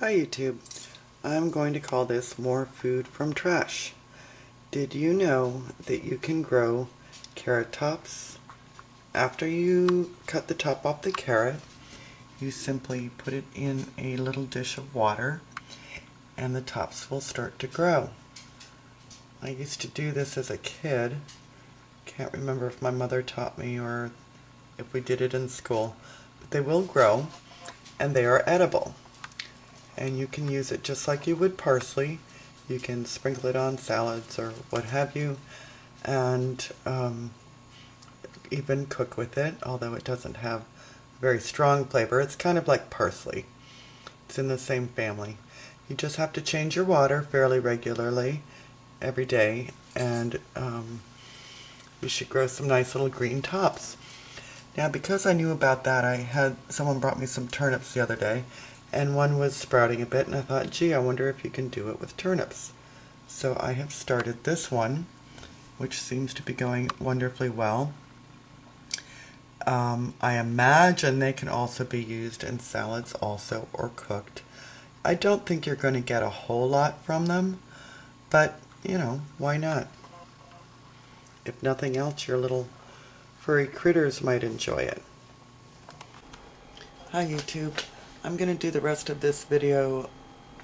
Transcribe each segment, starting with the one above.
Hi YouTube. I'm going to call this more food from trash. Did you know that you can grow carrot tops? After you cut the top off the carrot, you simply put it in a little dish of water and the tops will start to grow. I used to do this as a kid. Can't remember if my mother taught me or if we did it in school. But they will grow and they are edible and you can use it just like you would parsley. You can sprinkle it on salads or what have you and um, even cook with it, although it doesn't have very strong flavor. It's kind of like parsley. It's in the same family. You just have to change your water fairly regularly every day and um, you should grow some nice little green tops. Now because I knew about that, I had someone brought me some turnips the other day and one was sprouting a bit and I thought gee I wonder if you can do it with turnips. So I have started this one which seems to be going wonderfully well. Um, I imagine they can also be used in salads also or cooked. I don't think you're going to get a whole lot from them but you know why not? If nothing else your little furry critters might enjoy it. Hi YouTube I'm going to do the rest of this video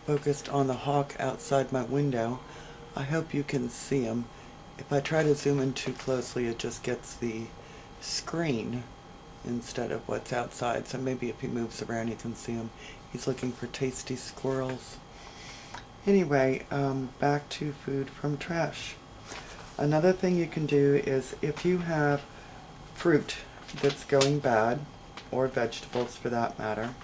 focused on the hawk outside my window. I hope you can see him. If I try to zoom in too closely it just gets the screen instead of what's outside. So maybe if he moves around you can see him. He's looking for tasty squirrels. Anyway, um, back to food from trash. Another thing you can do is if you have fruit that's going bad, or vegetables for that matter,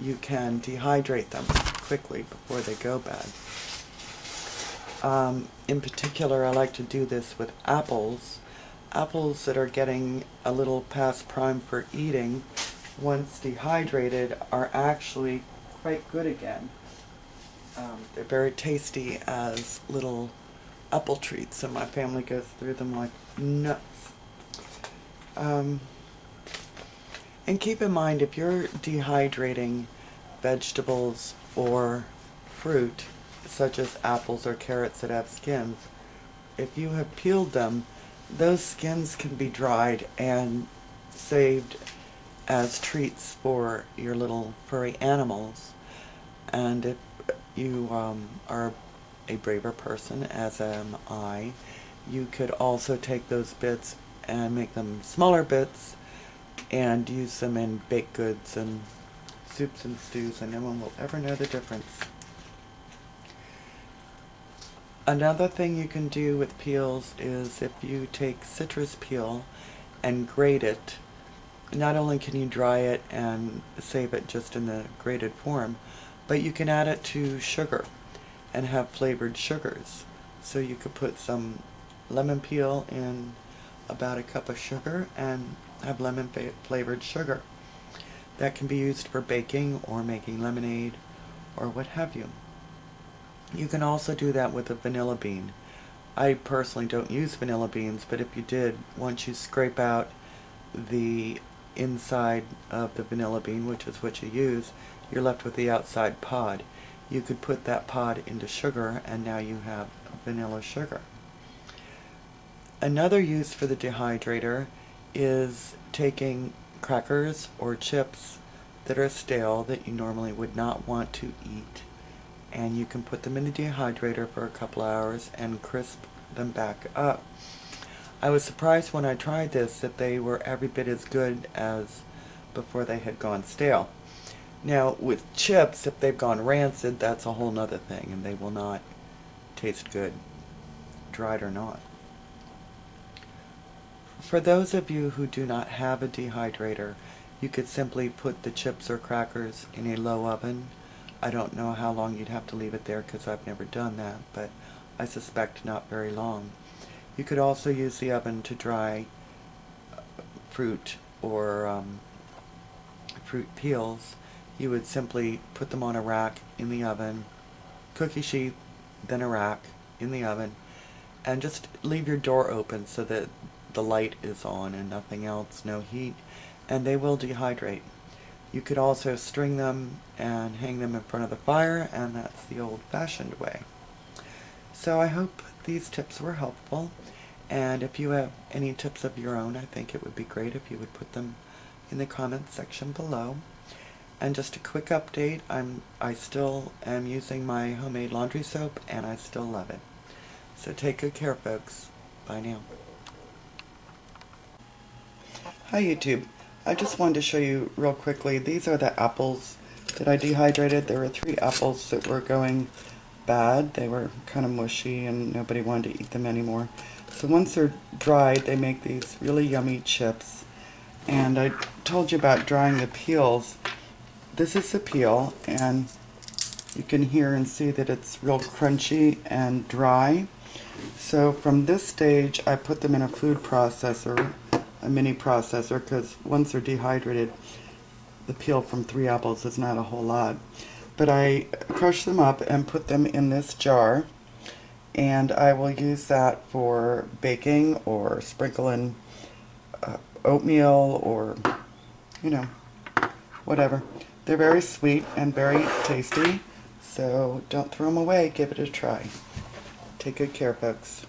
you can dehydrate them quickly before they go bad. Um, in particular, I like to do this with apples. Apples that are getting a little past prime for eating, once dehydrated, are actually quite good again. Um, they're very tasty as little apple treats, and my family goes through them like nuts. Um, and keep in mind, if you're dehydrating vegetables or fruit, such as apples or carrots that have skins, if you have peeled them, those skins can be dried and saved as treats for your little furry animals. And if you um, are a braver person, as am I, you could also take those bits and make them smaller bits and use them in baked goods and soups and stews and no one will ever know the difference. Another thing you can do with peels is if you take citrus peel and grate it, not only can you dry it and save it just in the grated form, but you can add it to sugar and have flavored sugars. So you could put some lemon peel in about a cup of sugar and have lemon flavored sugar. That can be used for baking or making lemonade or what have you. You can also do that with a vanilla bean. I personally don't use vanilla beans, but if you did, once you scrape out the inside of the vanilla bean, which is what you use, you're left with the outside pod. You could put that pod into sugar and now you have vanilla sugar. Another use for the dehydrator is taking crackers or chips that are stale that you normally would not want to eat and you can put them in the dehydrator for a couple hours and crisp them back up. I was surprised when I tried this that they were every bit as good as before they had gone stale. Now with chips, if they've gone rancid, that's a whole nother thing and they will not taste good, dried or not. For those of you who do not have a dehydrator, you could simply put the chips or crackers in a low oven. I don't know how long you'd have to leave it there because I've never done that, but I suspect not very long. You could also use the oven to dry uh, fruit or um, fruit peels. You would simply put them on a rack in the oven, cookie sheet, then a rack in the oven, and just leave your door open so that the light is on and nothing else, no heat, and they will dehydrate. You could also string them and hang them in front of the fire, and that's the old-fashioned way. So I hope these tips were helpful, and if you have any tips of your own, I think it would be great if you would put them in the comments section below. And just a quick update, I'm I still am using my homemade laundry soap, and I still love it. So take good care, folks. Bye now. Hi YouTube. I just wanted to show you real quickly. These are the apples that I dehydrated. There were three apples that were going bad. They were kind of mushy and nobody wanted to eat them anymore. So once they're dried, they make these really yummy chips. And I told you about drying the peels. This is the peel and you can hear and see that it's real crunchy and dry. So from this stage, I put them in a food processor a mini processor because once they're dehydrated, the peel from three apples is not a whole lot. But I crush them up and put them in this jar and I will use that for baking or sprinkling uh, oatmeal or, you know, whatever. They're very sweet and very tasty, so don't throw them away. Give it a try. Take good care, folks.